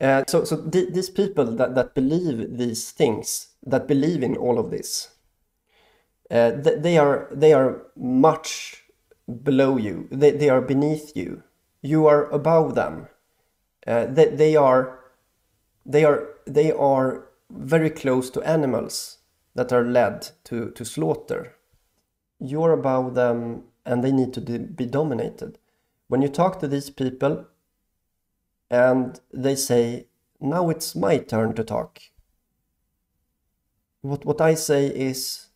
Uh, so so th- these people that, that believe these things, that believe in all of this, uh, th- they are they are much below you. They, they are beneath you. You are above them. Uh, they, they are they are they are very close to animals that are led to, to slaughter. You're above them and they need to be dominated. When you talk to these people and they say, now it's my turn to talk. What, what I say is,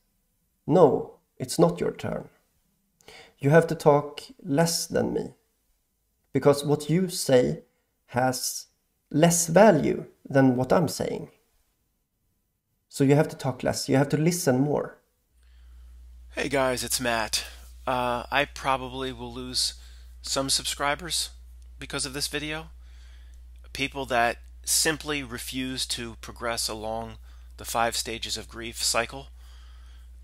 no, it's not your turn. You have to talk less than me. Because what you say has less value than what I'm saying. So you have to talk less, you have to listen more. Hey guys, it's Matt. Uh, I probably will lose some subscribers because of this video. People that simply refuse to progress along the five stages of grief cycle.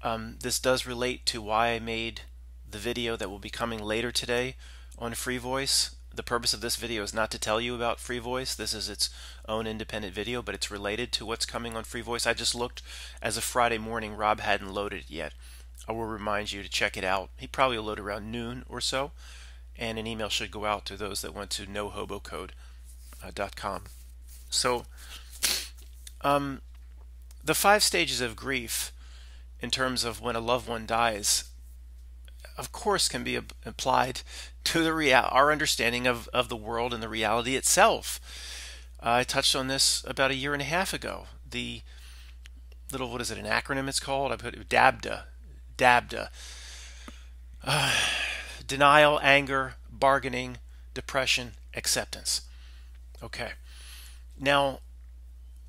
Um, this does relate to why I made the video that will be coming later today on Free Voice the purpose of this video is not to tell you about Free Voice. This is its own independent video, but it's related to what's coming on Free Voice. I just looked as of Friday morning. Rob hadn't loaded it yet. I will remind you to check it out. He probably will load around noon or so, and an email should go out to those that went to nohobocode.com. So, um, the five stages of grief, in terms of when a loved one dies, of course, can be applied to the our understanding of, of the world and the reality itself. Uh, I touched on this about a year and a half ago. The little what is it an acronym it's called? I put DABDA, DABDA. Uh, denial, anger, bargaining, depression, acceptance. Okay. Now,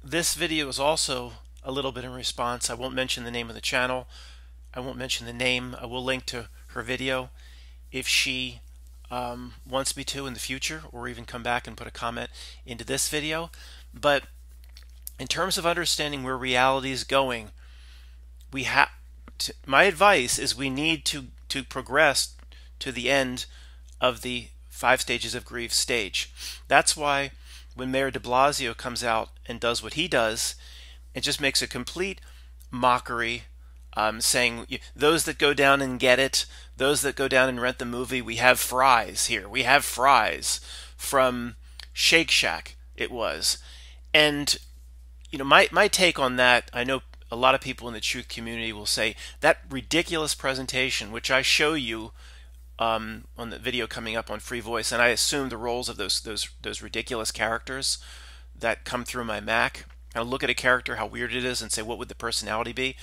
this video is also a little bit in response. I won't mention the name of the channel. I won't mention the name. I will link to her video if she um, wants me to in the future or even come back and put a comment into this video. But in terms of understanding where reality is going, we have my advice is we need to to progress to the end of the five stages of grief stage. That's why when Mayor de Blasio comes out and does what he does, it just makes a complete mockery um, saying those that go down and get it, those that go down and rent the movie, we have fries here. We have fries from Shake Shack. It was, and you know my my take on that. I know a lot of people in the truth community will say that ridiculous presentation, which I show you um, on the video coming up on Free Voice, and I assume the roles of those those those ridiculous characters that come through my Mac. I look at a character, how weird it is, and say, what would the personality be?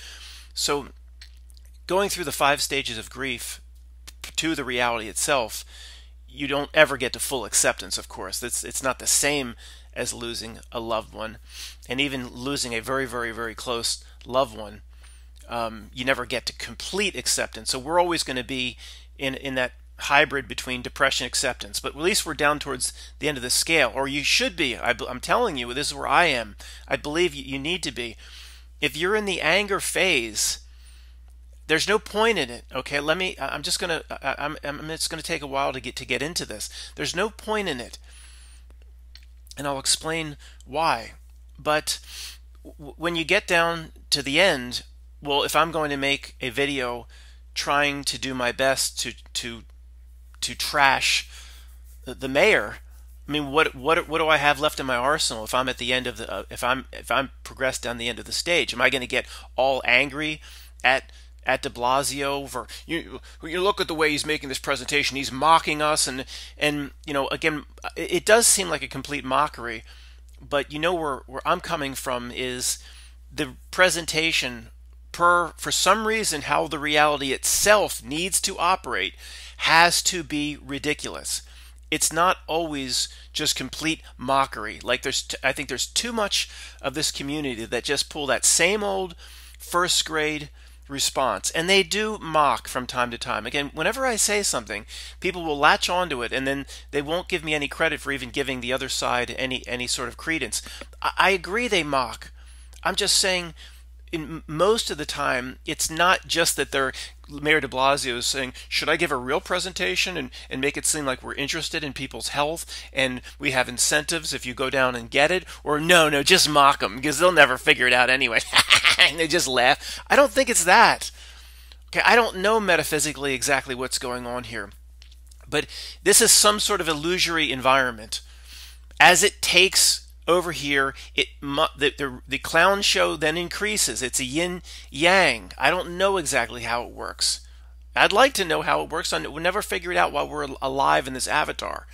So, going through the five stages of grief to the reality itself, you don't ever get to full acceptance, of course. It's, it's not the same as losing a loved one. And even losing a very, very, very close loved one, um, you never get to complete acceptance. So we're always going to be in, in that hybrid between depression acceptance. But at least we're down towards the end of the scale, or you should be. I, am telling you, this is where I am. I believe you, you need to be if you're in the anger phase, there's no point in it. Okay, let me. I'm just gonna. I'm. I'm it's gonna take a while to get to get into this. There's no point in it, and I'll explain why. But when you get down to the end, well, if I'm going to make a video trying to do my best to to to trash the mayor, I mean, what what what do I have left in my arsenal if I'm at the end of the uh, if I'm if I'm progressed down the end of the stage? Am I going to get all angry at at De Blasio for you? You look at the way he's making this presentation. He's mocking us, and and you know, again, it, it does seem like a complete mockery. But you know where where I'm coming from is the presentation per for some reason how the reality itself needs to operate has to be ridiculous it's not always just complete mockery. Like there's, t- I think there's too much of this community that just pull that same old first grade response, and they do mock from time to time. Again, whenever I say something, people will latch onto it, and then they won't give me any credit for even giving the other side any any sort of credence. I, I agree they mock. I'm just saying in most of the time, it's not just that they're Mayor de Blasio is saying, should I give a real presentation and, and make it seem like we're interested in people's health and we have incentives if you go down and get it? Or no, no, just mock them because they'll never figure it out anyway. and they just laugh. I don't think it's that. Okay, I don't know metaphysically exactly what's going on here. But this is some sort of illusory environment. As it takes over here, it the, the, the clown show then increases. It's a yin yang. I don't know exactly how it works. I'd like to know how it works. We'll never figure it out while we're alive in this avatar.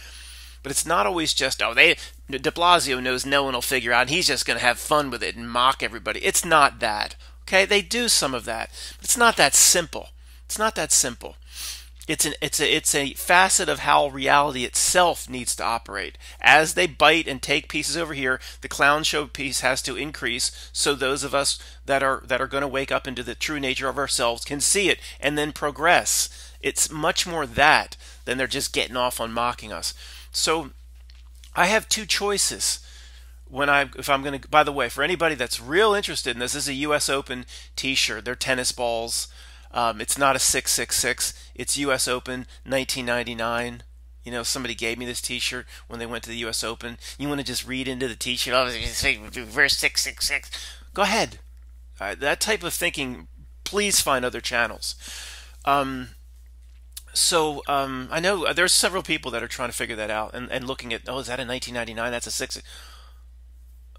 But it's not always just oh they De Blasio knows no one will figure out. And he's just going to have fun with it and mock everybody. It's not that. Okay, they do some of that, but it's not that simple. It's not that simple. It's an it's a it's a facet of how reality itself needs to operate. As they bite and take pieces over here, the clown show piece has to increase so those of us that are that are going to wake up into the true nature of ourselves can see it and then progress. It's much more that than they're just getting off on mocking us. So I have two choices when I if I'm going to by the way for anybody that's real interested in this, this is a US Open t-shirt. They're tennis balls. Um, it's not a 666. It's U.S. Open 1999. You know, somebody gave me this T-shirt when they went to the U.S. Open. You want to just read into the T-shirt? Oh, verse 666. Go ahead. Uh, that type of thinking. Please find other channels. Um, so um, I know uh, there's several people that are trying to figure that out and, and looking at. Oh, is that a 1999? That's a six.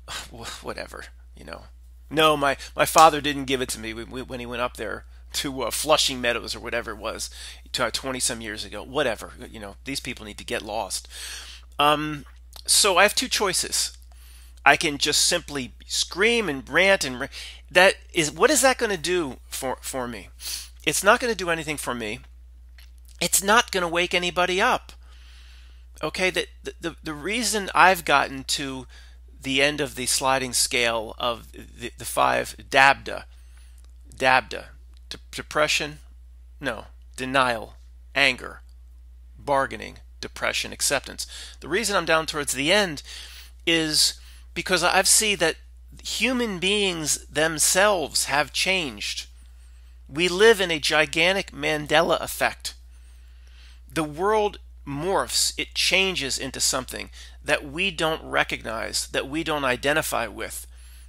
Whatever. You know. No, my my father didn't give it to me when he went up there to uh, Flushing Meadows or whatever it was, uh, 20 some years ago. Whatever. You know, these people need to get lost. Um, so I have two choices. I can just simply scream and rant and that is what is that going to do for for me? It's not going to do anything for me. It's not going to wake anybody up. Okay, the, the the reason I've gotten to the end of the sliding scale of the, the five dabda, dabda, De- depression? No. Denial, anger, bargaining, depression, acceptance. The reason I'm down towards the end is because I've seen that human beings themselves have changed. We live in a gigantic Mandela effect. The world morphs, it changes into something that we don't recognize, that we don't identify with,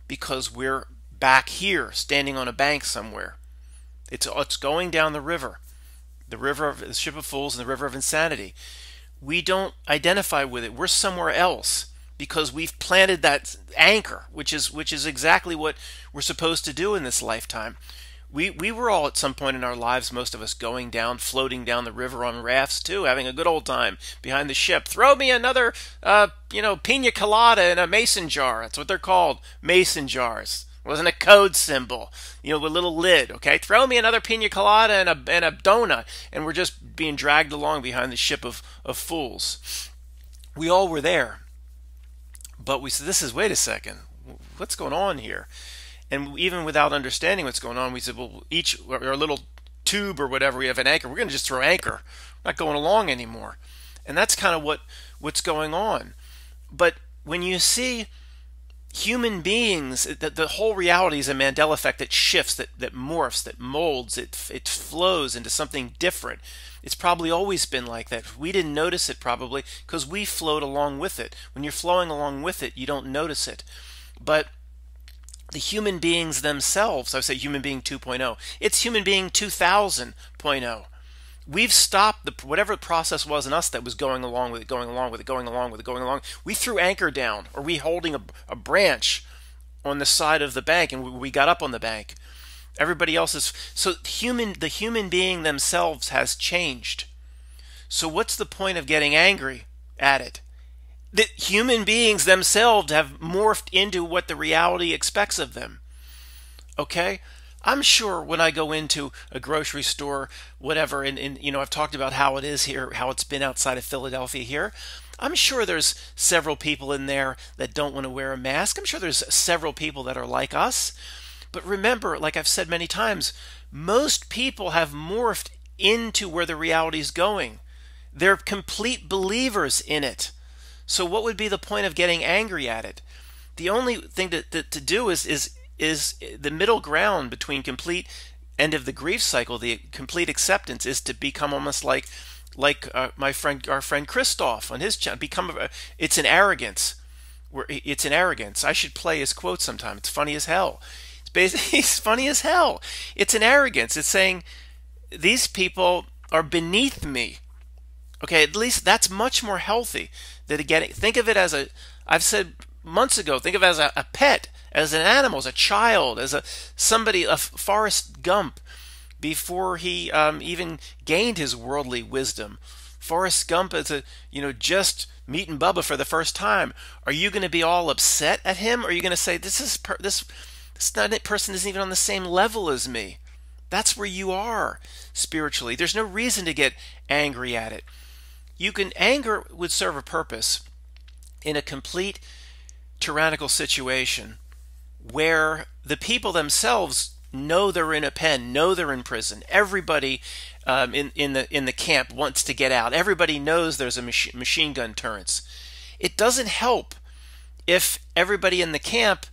because we're back here, standing on a bank somewhere. It's it's going down the river, the river of the ship of fools and the river of insanity. We don't identify with it. We're somewhere else because we've planted that anchor, which is which is exactly what we're supposed to do in this lifetime. We we were all at some point in our lives, most of us, going down, floating down the river on rafts too, having a good old time behind the ship. Throw me another, uh, you know, pina colada in a mason jar. That's what they're called, mason jars. It wasn't a code symbol, you know, with a little lid. Okay, throw me another pina colada and a and a donut, and we're just being dragged along behind the ship of of fools. We all were there, but we said, "This is wait a second, what's going on here?" And even without understanding what's going on, we said, "Well, each our little tube or whatever we have an anchor. We're going to just throw anchor, we're not going along anymore." And that's kind of what what's going on. But when you see human beings, the, the whole reality is a Mandela effect that shifts, that, that morphs, that molds, it, it flows into something different. It's probably always been like that. We didn't notice it probably because we flowed along with it. When you're flowing along with it, you don't notice it. But the human beings themselves, I would say human being 2.0, it's human being 2000.0 we've stopped the whatever process was in us that was going along with it, going along with it, going along with it, going along. We threw anchor down, or we holding a, a branch on the side of the bank, and we, we got up on the bank. Everybody else is so human. The human being themselves has changed. So what's the point of getting angry at it? That human beings themselves have morphed into what the reality expects of them. Okay? I'm sure when I go into a grocery store, whatever, and, and, you know, I've talked about how it is here, how it's been outside of Philadelphia here. I'm sure there's several people in there that don't want to wear a mask. I'm sure there's several people that are like us. But remember, like I've said many times, most people have morphed into where the reality is going. They're complete believers in it. So what would be the point of getting angry at it? The only thing to, to, to do is is is the middle ground between complete end of the grief cycle, the complete acceptance, is to become almost like like uh, my friend, our friend Christoph on his channel. Become a, it's an arrogance. Where it's an arrogance. I should play his quote sometime. It's funny as hell. It's basically it's funny as hell. It's an arrogance. It's saying these people are beneath me. Okay, at least that's much more healthy than getting. Think of it as a. I've said months ago. Think of it as a, a pet, as an animal, as a child, as a somebody, a Forrest Gump, before he um, even gained his worldly wisdom. Forrest Gump is a you know just meeting Bubba for the first time. Are you going to be all upset at him? Or are you going to say this is per- this this person isn't even on the same level as me? That's where you are spiritually. There's no reason to get angry at it. You can anger would serve a purpose in a complete tyrannical situation where the people themselves know they're in a pen, know they're in prison. Everybody um, in in the in the camp wants to get out. Everybody knows there's a mach- machine gun turrets. It doesn't help if everybody in the camp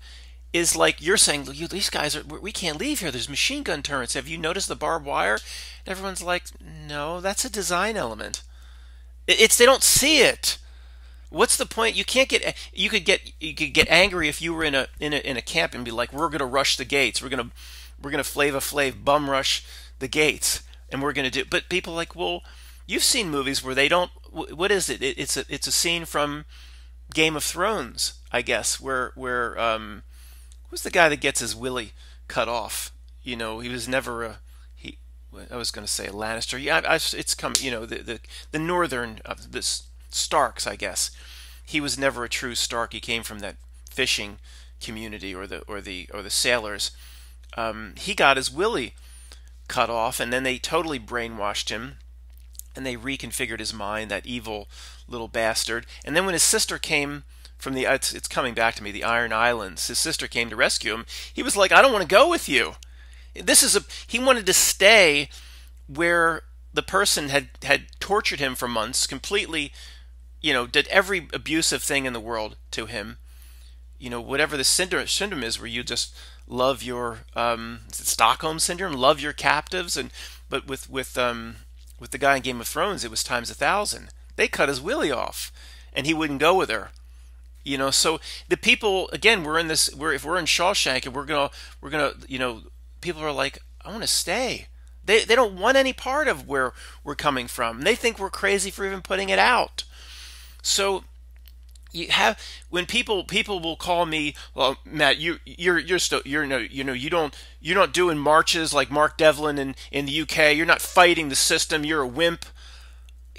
is like you're saying. These guys are. We can't leave here. There's machine gun turrets. Have you noticed the barbed wire? And everyone's like, no, that's a design element. It's they don't see it. What's the point? You can't get you could get you could get angry if you were in a in a in a camp and be like, we're gonna rush the gates. We're gonna we're gonna Flava Flav bum rush the gates, and we're gonna do. But people like, well, you've seen movies where they don't. What is it? It's a it's a scene from Game of Thrones, I guess, where where um, who's the guy that gets his willy cut off? You know, he was never a he. I was going to say Lannister. Yeah, I, I, it's come. You know, the the the northern uh, this Starks, I guess. He was never a true Stark. He came from that fishing community or the or the or the sailors. Um, he got his willy cut off, and then they totally brainwashed him, and they reconfigured his mind. That evil little bastard. And then when his sister came from the it's, it's coming back to me the Iron Islands, his sister came to rescue him. He was like, "I don't want to go with you." This is a he wanted to stay where the person had had tortured him for months, completely you know, did every abusive thing in the world to him. You know, whatever the syndrome is, where you just love your um, is it Stockholm syndrome, love your captives, and but with with um, with the guy in Game of Thrones, it was times a thousand. They cut his willy off, and he wouldn't go with her. You know, so the people again, we're in this. We're if we're in Shawshank, and we're gonna we're gonna you know, people are like, I want to stay. They they don't want any part of where we're coming from. They think we're crazy for even putting it out. So you have when people people will call me well matt you you're you're still you're no you know you don't you're not doing marches like mark devlin in in the uk you're not fighting the system. You're a wimp.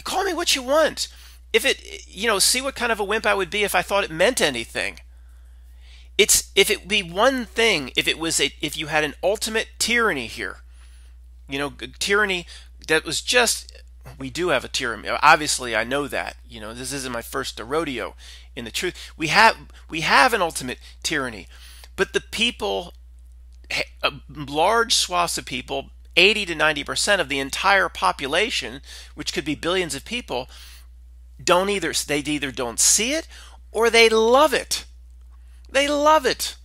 Call me what you want. If it you know see what kind of a wimp i would be if i thought it meant anything. It's if it be one thing if it was a if you had an ultimate tyranny here you know tyranny that was just we do have a tyranny. Obviously, I know that. You know, this isn't my first rodeo in the truth. We have we have an ultimate tyranny, but the people, large swaths of people, 80 to 90 percent of the entire population, which could be billions of people, don't either. They either don't see it or they love it. They love it.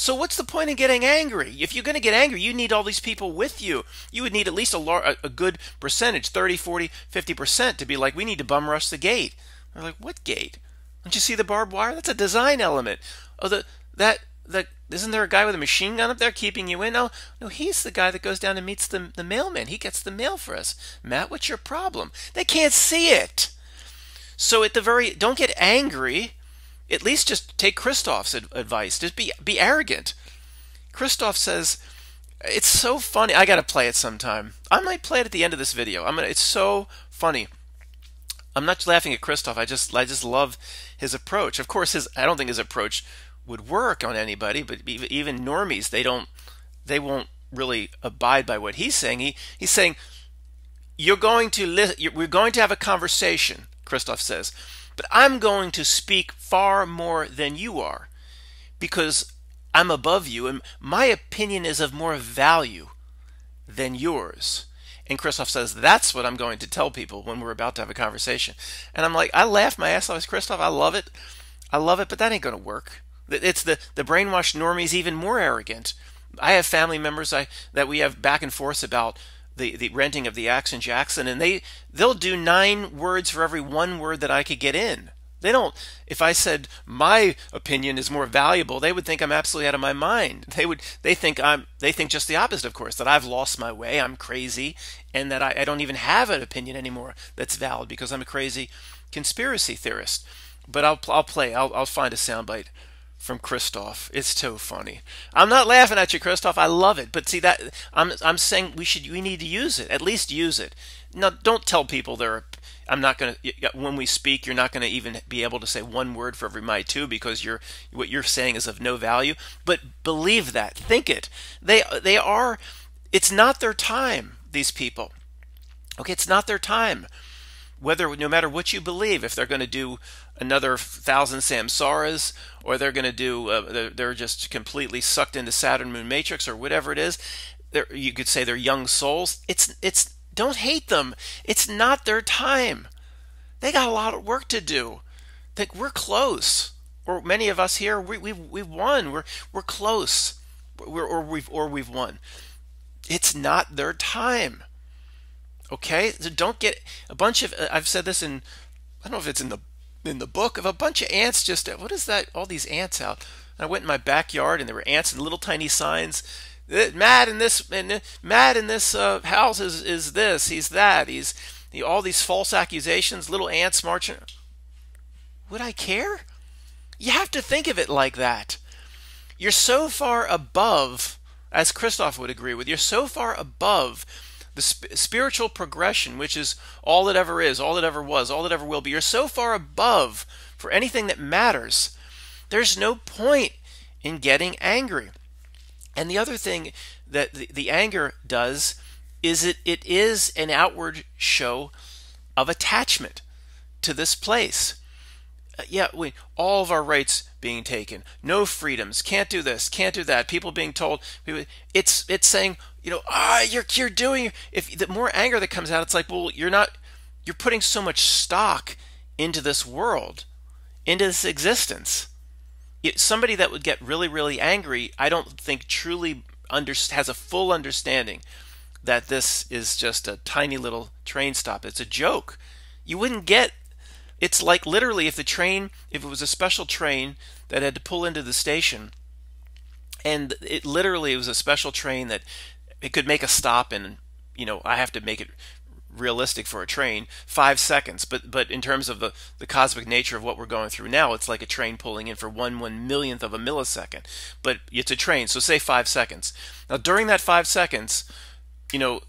So what's the point in getting angry? If you're going to get angry, you need all these people with you. You would need at least a, lar- a good percentage, 30, 40, 50% to be like, we need to bum rush the gate. They're like, what gate? Don't you see the barbed wire? That's a design element. Oh, the that the isn't there a guy with a machine gun up there keeping you in? No, no, he's the guy that goes down and meets the the mailman. He gets the mail for us. Matt, what's your problem? They can't see it. So at the very don't get angry at least just take Christoph's advice. Just be be arrogant. Christoph says, "It's so funny. I got to play it sometime. I might play it at the end of this video. I'm gonna. It's so funny. I'm not laughing at Christoph. I just I just love his approach. Of course, his I don't think his approach would work on anybody, but even normies they don't they won't really abide by what he's saying. He he's saying you're going to li- we're going to have a conversation. Christoph says but I'm going to speak far more than you are because I'm above you and my opinion is of more value than yours. And Christoph says, That's what I'm going to tell people when we're about to have a conversation. And I'm like, I laugh my ass off, Christoph. I love it. I love it, but that ain't going to work. It's the, the brainwashed normies even more arrogant. I have family members I that we have back and forth about the, the renting of the Action Jackson, and they they'll do nine words for every one word that I could get in. They don't. If I said my opinion is more valuable, they would think I'm absolutely out of my mind. They would. They think I'm. They think just the opposite, of course. That I've lost my way. I'm crazy, and that I, I don't even have an opinion anymore that's valid because I'm a crazy conspiracy theorist. But I'll I'll play. I'll I'll find a soundbite from Christoph. It's so funny. I'm not laughing at you, Christoph. I love it. But see that I'm I'm saying we should we need to use it. At least use it. Now don't tell people they're I'm not going to when we speak you're not going to even be able to say one word for every my too because you're what you're saying is of no value but believe that think it they they are it's not their time these people okay it's not their time whether no matter what you believe if they're going to do another thousand samsaras or they're going to do uh, they're, just completely sucked into saturn moon matrix or whatever it is they're, you could say they're young souls it's it's don't hate them. It's not their time. They got a lot of work to do. Think we're close. Or many of us here, we, we've we've won. We're we're close. We're, or we've or we've won. It's not their time. Okay, so don't get a bunch of. I've said this in. I don't know if it's in the in the book of a bunch of ants. Just what is that? All these ants out. I went in my backyard and there were ants and little tiny signs Matt in this Matt in this uh, house is, is this. He's that. He's he, all these false accusations. Little ants marching. Would I care? You have to think of it like that. You're so far above, as Christoph would agree with. You're so far above the sp- spiritual progression, which is all that ever is, all that ever was, all that ever will be. You're so far above for anything that matters. There's no point in getting angry. And the other thing that the, the anger does is it, it is an outward show of attachment to this place. Uh, yeah, we, all of our rights being taken, no freedoms, can't do this, can't do that. People being told, it's it's saying, you know, ah, you're you're doing. If the more anger that comes out, it's like, well, you're not, you're putting so much stock into this world, into this existence somebody that would get really, really angry, I don't think truly under, has a full understanding that this is just a tiny little train stop. It's a joke. You wouldn't get. It's like literally if the train, if it was a special train that had to pull into the station, and it literally was a special train that it could make a stop and you know I have to make it realistic for a train five seconds. But but in terms of the the cosmic nature of what we're going through now it's like a train pulling in for one one millionth of a millisecond. But it's a train so say five seconds. Now during that five seconds you know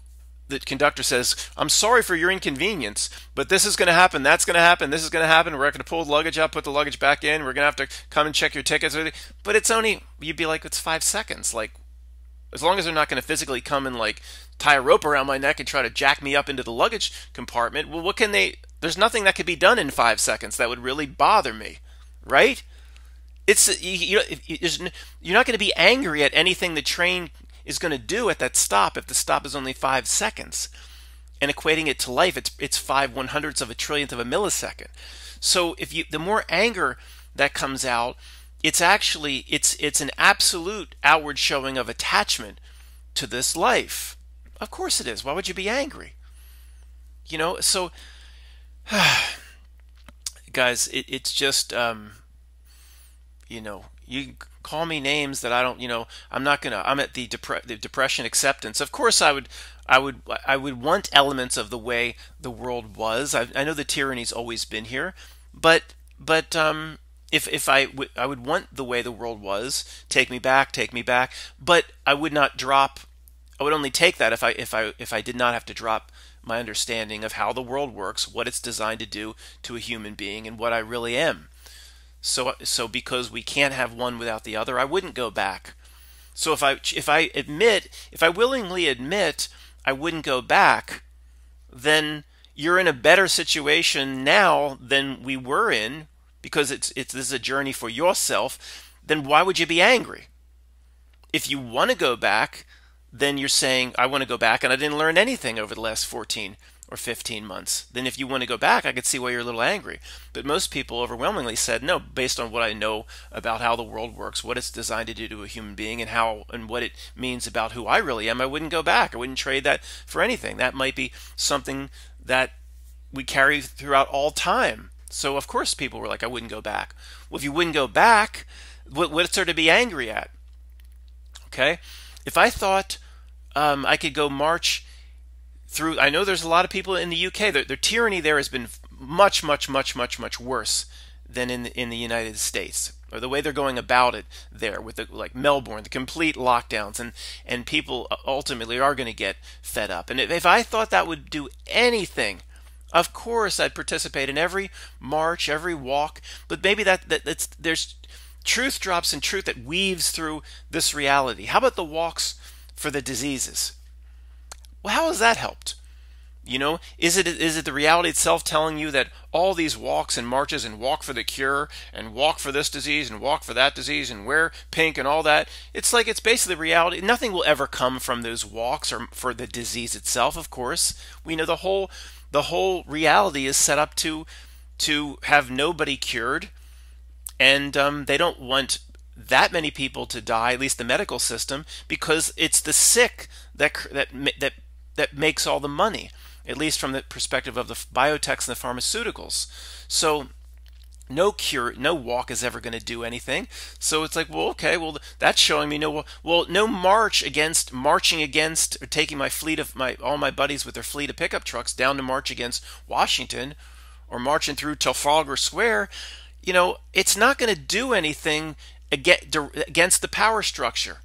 the conductor says i'm sorry for your inconvenience but this is going to happen that's going to happen this is going to happen we're going to pull the luggage out put the luggage back in we're going to have to come and check your tickets but it's only you'd be like it's five seconds like as long as they're not going to physically come and like tie a rope around my neck and try to jack me up into the luggage compartment, well, what can they? There's nothing that could be done in five seconds that would really bother me, right? It's you, you, you're not going to be angry at anything the train is going to do at that stop if the stop is only five seconds, and equating it to life, it's it's five one hundredths of a trillionth of a millisecond. So if you the more anger that comes out, it's actually it's it's an absolute outward showing of attachment to this life. Of course it is. Why would you be angry? You know, so guys, it, it's just um, you know, you call me names that I don't, you know, I'm not gonna. I'm at the, depre- the depression acceptance. Of course, I would, I would, I would want elements of the way the world was. I, I know the tyranny's always been here, but, but, um, if if I, w- I would want the way the world was, take me back, take me back, but I would not drop I would only take that if I if I if I did not have to drop my understanding of how the world works, what it's designed to do to a human being, and what I really am. So so because we can't have one without the other, I wouldn't go back. So if I if I admit if I willingly admit I wouldn't go back, then you're in a better situation now than we were in because it's it's this is a journey for yourself. Then why would you be angry? If you want to go back, then you're saying, I want to go back and I didn't learn anything over the last 14 or 15 months. Then if you want to go back, I could see why you're a little angry. But most people overwhelmingly said no, based on what I know about how the world works, what it's designed to do to a human being, and how and what it means about who I really am. I wouldn't go back. I wouldn't trade that for anything. That might be something that we carry throughout all time. So of course people were like, I wouldn't go back. Well, if you wouldn't go back, what, what's there to be angry at? Okay, if I thought um, I could go march through. I know there's a lot of people in the UK. Their, their tyranny there has been much, much, much, much, much worse than in the, in the United States, or the way they're going about it there with the, like Melbourne, the complete lockdowns, and and people ultimately are going to get fed up. And if, if I thought that would do anything, of course I'd participate in every march, every walk. But maybe that, that that's there's truth drops and truth that weaves through this reality. How about the walks for the diseases? Well, how has that helped? You know, is it is it the reality itself telling you that all these walks and marches and walk for the cure and walk for this disease and walk for that disease and wear pink and all that? It's like it's basically reality. Nothing will ever come from those walks or for the disease itself. Of course, we know the whole the whole reality is set up to to have nobody cured, and um, they don't want that many people to die, at least the medical system, because it's the sick that that that that makes all the money, at least from the perspective of the biotechs and the pharmaceuticals. So no cure, no walk is ever going to do anything. So it's like, well, okay, well, that's showing me no, well, no march against marching against or taking my fleet of my all my buddies with their fleet of pickup trucks down to march against Washington, or marching through Trafalgar Square. You know, it's not going to do anything against the power structure.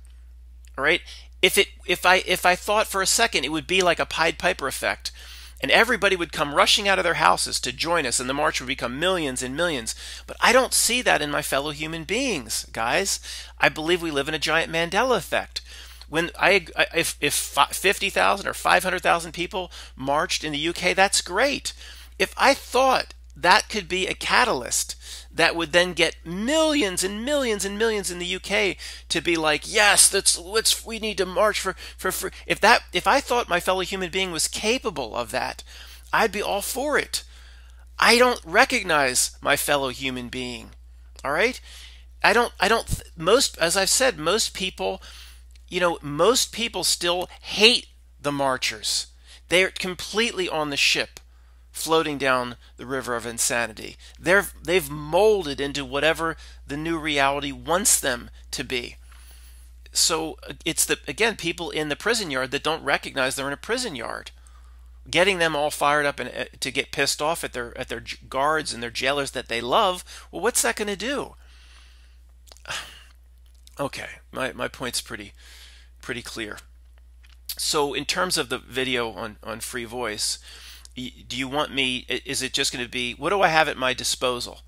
All right if it if I if I thought for a second it would be like a Pied Piper effect and everybody would come rushing out of their houses to join us and the march would become millions and millions. But I don't see that in my fellow human beings guys. I believe we live in a giant Mandela effect. When I if if 50,000 or 500,000 people marched in the UK that's great. If I thought that could be a catalyst that would then get millions and millions and millions in the UK to be like, yes, let's let's we need to march for for, for if that if I thought my fellow human being was capable of that, I'd be all for it. I don't recognize my fellow human being. All right? I don't I don't most as I've said most people you know most people still hate the marchers. They're completely on the ship floating down the river of insanity. They're, they've molded into whatever the new reality wants them to be. So it's the again people in the prison yard that don't recognize they're in a prison yard. Getting them all fired up and uh, to get pissed off at their at their guards and their jailers that they love. Well, what's that going to do? Okay, my my point's pretty pretty clear. So in terms of the video on on free voice, do you want me is it just going to be what do i have at my disposal?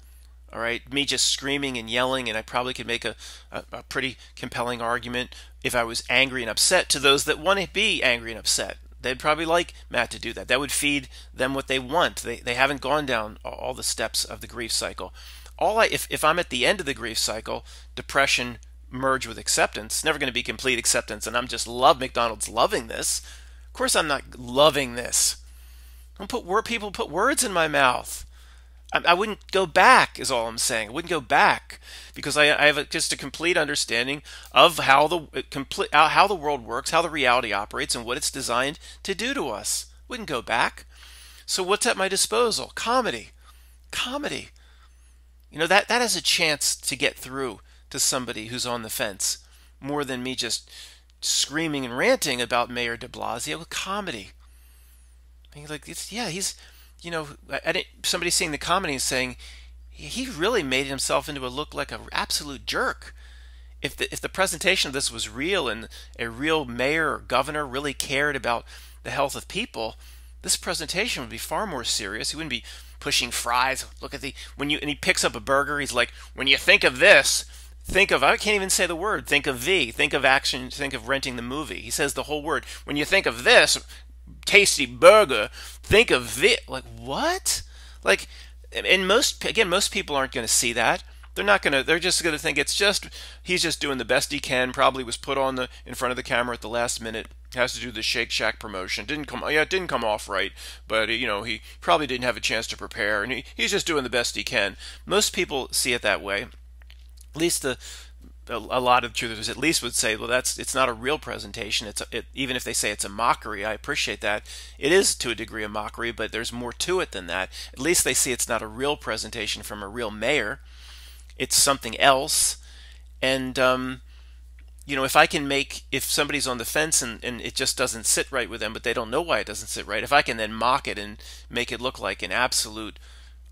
All right me just screaming and yelling and i probably could make a, a, a, pretty compelling argument. If i was angry and upset to those that want to be angry and upset they'd probably like matt to do that. That would feed them what they want. They, they haven't gone down all the steps of the grief cycle. All i if, if i'm at the end of the grief cycle depression merge with acceptance. Never going to be complete acceptance and i'm just love mcdonald's loving this. Of course i'm not loving this don't put word, people put words in my mouth. I, I, wouldn't go back, is all I'm saying. I wouldn't go back because I, I have a, just a complete understanding of how the uh, complete how the world works, how the reality operates, and what it's designed to do to us. Wouldn't go back. So what's at my disposal? Comedy, comedy. You know that that has a chance to get through to somebody who's on the fence more than me just screaming and ranting about Mayor De Blasio. Comedy like, it's, yeah, he's, you know, I, I didn't, somebody seeing the comedy and saying, he really made himself into a look like an absolute jerk. If the, if the presentation of this was real and a real mayor or governor really cared about the health of people, this presentation would be far more serious. He wouldn't be pushing fries. Look at the when you and he picks up a burger. He's like, when you think of this, think of I can't even say the word. Think of V. Think of action. Think of renting the movie. He says the whole word. When you think of this, tasty burger. Think of it. Like, what? Like, and most, again, most people aren't going to see that. They're not gonna. They're just gonna think it's just he's just doing the best he can. Probably was put on the in front of the camera at the last minute. Has to do the Shake Shack promotion. Didn't come. Yeah, it didn't come off right. But you know he probably didn't have a chance to prepare, and he, he's just doing the best he can. Most people see it that way. At least the a, lot of truthers at least would say, well, that's it's not a real presentation. It's a, it, even if they say it's a mockery. I appreciate that. It is to a degree a mockery, but there's more to it than that. At least they see it's not a real presentation from a real mayor. It's something else, and um, you know, if I can make if somebody's on the fence and, and it just doesn't sit right with them, but they don't know why it doesn't sit right, if I can then mock it and make it look like an absolute,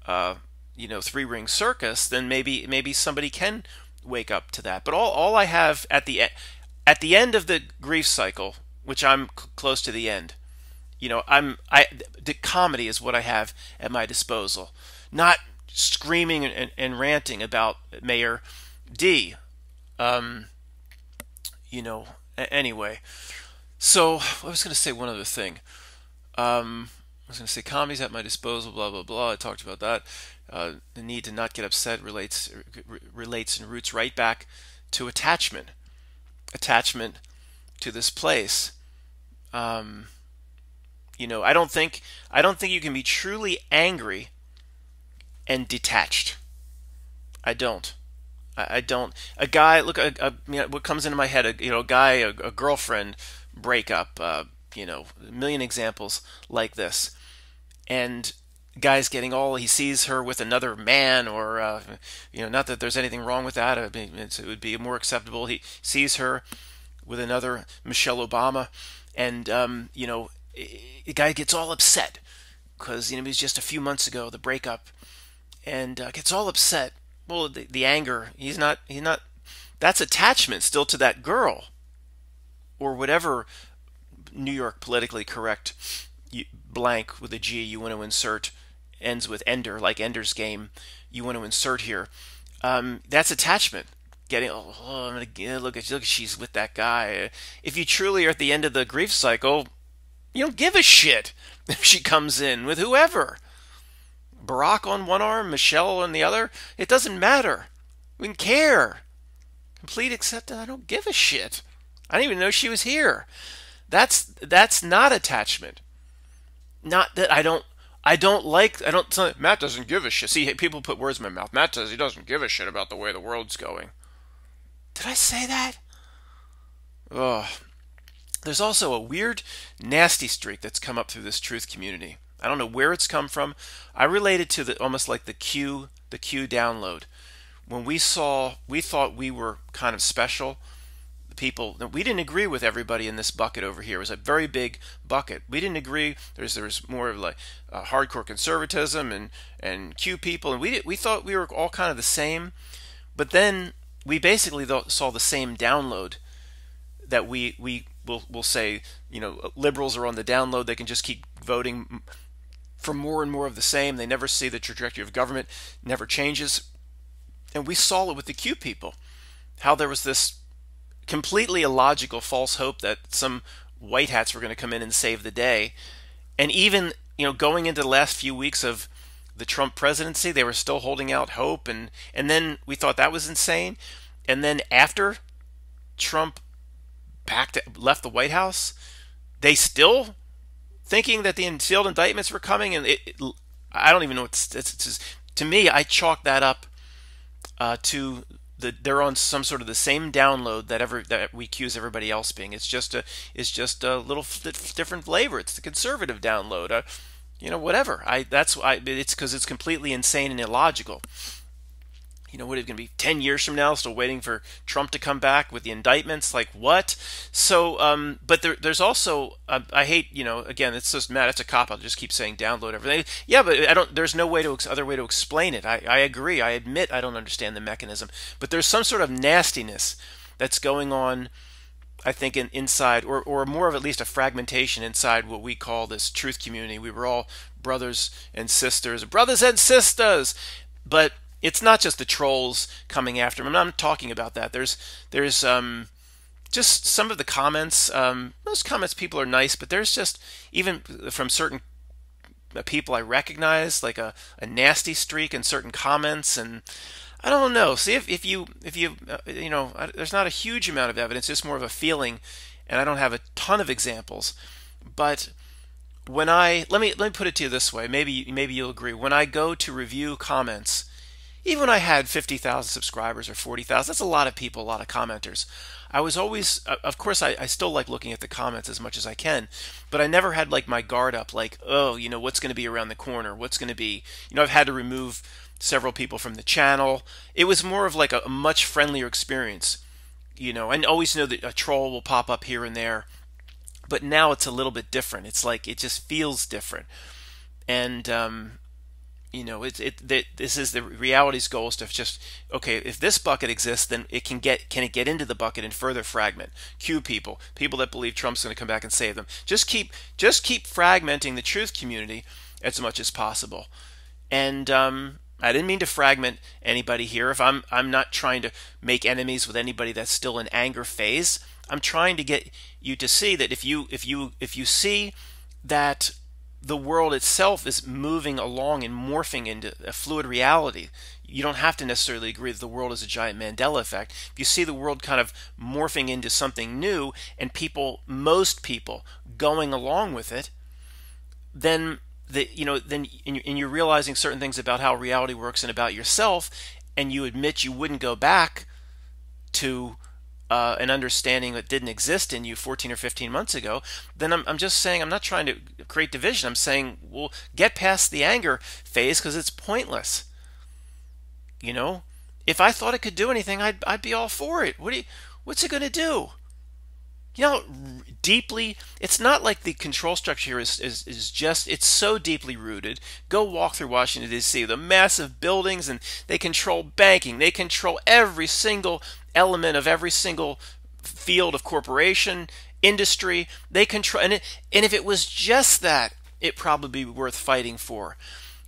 uh, you know, three ring circus, then maybe maybe somebody can wake up to that. But all, all I have at the at the end of the grief cycle, which I'm c- close to the end, you know, I'm I the comedy is what I have at my disposal, not screaming and, and ranting about Mayor D. Um, you know, anyway. So I was going to say one other thing. Um, I was going to say comedy's at my disposal, blah blah blah. I talked about that. Uh, the need to not get upset relates relates and roots right back to attachment, attachment to this place. Um, you know, I don't think I don't think you can be truly angry and detached. I don't. I, I don't. A guy, look, a, a, you know, what comes into my head, a, you know, a guy, a, a girlfriend breakup. Uh, you know, a million examples like this, and guy's getting all he sees her with another man or uh, you know not that there's anything wrong with that. I mean, it would be more acceptable. He sees her with another Michelle Obama and um, you know the guy gets all upset because you know it was just a few months ago the breakup and uh, gets all upset. Well the, the anger he's not he's not that's attachment still to that girl or whatever New York politically correct blank with a G you want to insert ends with Ender, like Ender's Game, you want to insert here. Um, that's attachment. Getting oh, I'm gonna look at look she's with that guy. If you truly are at the end of the grief cycle, you don't give a shit if she comes in with whoever. Barack on one arm, Michelle on the other. It doesn't matter. We don't care. Complete acceptance. I don't give a shit. I didn't even know she was here. That's that's not attachment. Not that I don't I don't like. I don't. Matt doesn't give a shit. See, people put words in my mouth. Matt says he doesn't give a shit about the way the world's going. Did I say that? Oh, there's also a weird, nasty streak that's come up through this truth community. I don't know where it's come from. I related to the almost like the Q, the Q download. When we saw, we thought we were kind of special people. We didn't agree with everybody in this bucket over here. It was a very big bucket. We didn't agree. There's there's more of like uh, hardcore conservatism and and Q people, and we did, we thought we were all kind of the same. But then we basically saw the same download that we we will will say you know liberals are on the download. They can just keep voting for more and more of the same. They never see the trajectory of government never changes. And we saw it with the Q people, how there was this completely illogical false hope that some white hats were going to come in and save the day. And even, you know, going into the last few weeks of the Trump presidency, they were still holding out hope and and then we thought that was insane. And then after Trump backed left the White House, they still thinking that the sealed indictments were coming and it, it, I don't even know what it's, it's, it's, to me I chalk that up uh, to the, they're on some sort of the same download that ever that we accuse everybody else being. It's just a it's just a little different flavor. It's the conservative download. Uh, you know, whatever. I that's I it's because it's completely insane and illogical you know, what is going to be 10 years from now, still waiting for Trump to come back with the indictments? Like, what? So, um, but there, there's also, uh, I hate, you know, again, it's just, Matt, it's a cop. I'll just keep saying download everything. Yeah, but I don't, there's no way to, other way to explain it. I, I agree. I admit I don't understand the mechanism, but there's some sort of nastiness that's going on. I think in, inside, or, or more of at least a fragmentation inside what we call this truth community. We were all brothers and sisters, brothers and sisters, but it's not just the trolls coming after him. I'm not talking about that. There's there's um, just some of the comments. Um, most comments people are nice, but there's just even from certain people I recognize like a, a nasty streak in certain comments, and I don't know. See if, if you if you uh, you know there's not a huge amount of evidence, just more of a feeling, and I don't have a ton of examples, but when I let me let me put it to you this way. Maybe maybe you'll agree. When I go to review comments, even when I had 50,000 subscribers or 40,000, that's a lot of people, a lot of commenters. I was always, uh, of course, I, I still like looking at the comments as much as I can, but I never had like my guard up, like, oh, you know, what's going to be around the corner? What's going to be, you know, I've had to remove several people from the channel. It was more of like a, a much friendlier experience, you know, and always know that a troll will pop up here and there. But now it's a little bit different. It's like it just feels different. And um, you know it, it this is the reality's goal is to just okay if this bucket exists then it can get can it get into the bucket and further fragment Q people people that believe trump's going to come back and save them just keep just keep fragmenting the truth community as much as possible and um, I didn't mean to fragment anybody here. If I'm I'm not trying to make enemies with anybody that's still in anger phase. I'm trying to get you to see that if you if you if you see that the world itself is moving along and morphing into a fluid reality. You don't have to necessarily agree that the world is a giant Mandela effect. If you see the world kind of morphing into something new and people, most people, going along with it, then the you know then and you're realizing certain things about how reality works and about yourself, and you admit you wouldn't go back to uh, an understanding that didn't exist in you 14 or 15 months ago, then I'm, I'm just saying I'm not trying to create division. I'm saying, well, get past the anger phase because it's pointless. You know, if I thought it could do anything, I'd, I'd be all for it. What do you, what's it going to do? You know, deeply, it's not like the control structure here is, is, is just, it's so deeply rooted. Go walk through Washington, D.C., the massive buildings, and they control banking. They control every single element of every single field of corporation, industry. They control, and, it, and if it was just that, it probably be worth fighting for.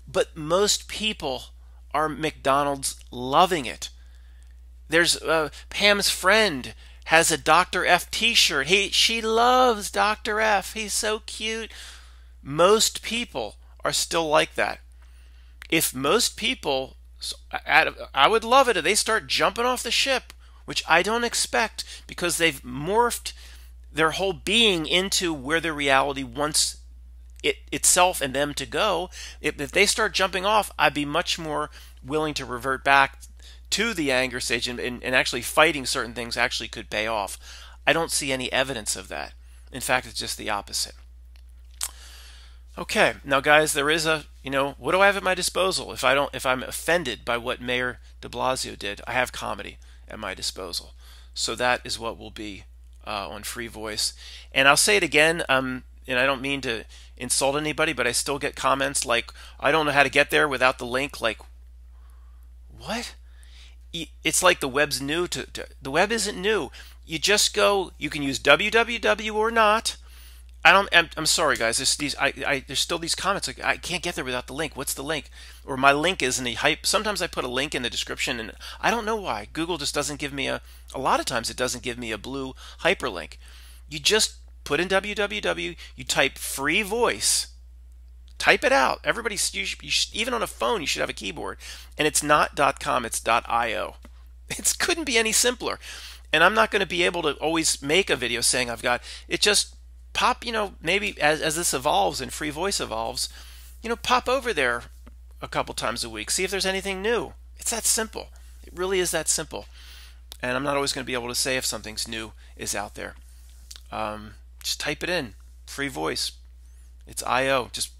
But most people are McDonald's loving it. There's uh, Pam's friend has a Dr. F t-shirt. He she loves Dr. F. He's so cute. Most people are still like that. If most people I would love it if they start jumping off the ship which I don't expect because they've morphed their whole being into where the reality wants it itself and them to go. If, if they start jumping off, I'd be much more willing to revert back to the anger stage and, and, and actually fighting certain things actually could pay off. I don't see any evidence of that. In fact, it's just the opposite. Okay, now guys, there is a, you know, what do I have at my disposal if I don't if I'm offended by what Mayor de Blasio did? I have comedy at my disposal. So that is what will be uh, on Free Voice. And I'll say it again, um, and I don't mean to insult anybody, but I still get comments like, I don't know how to get there without the link. Like, what? It's like the web's new to, to the web isn't new. You just go, you can use www or not I don't. I'm, I'm, sorry, guys. There's these. I, I. There's still these comments. Like I can't get there without the link. What's the link? Or my link isn't a hype. Sometimes I put a link in the description, and I don't know why. Google just doesn't give me a. A lot of times it doesn't give me a blue hyperlink. You just put in www. You type free voice. Type it out. Everybody, you should, you should, even on a phone, you should have a keyboard, and it's not .com. It's .io. It couldn't be any simpler. And I'm not going to be able to always make a video saying I've got it. Just pop, you know, maybe as, as this evolves and free voice evolves, you know, pop over there a couple times a week, see if there's anything new. It's that simple. It really is that simple. And I'm not always going to be able to say if something's new is out there. Um, just type it in, free voice. It's IO. Just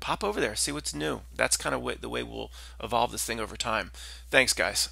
pop over there, see what's new. That's kind of the way we'll evolve this thing over time. Thanks, guys.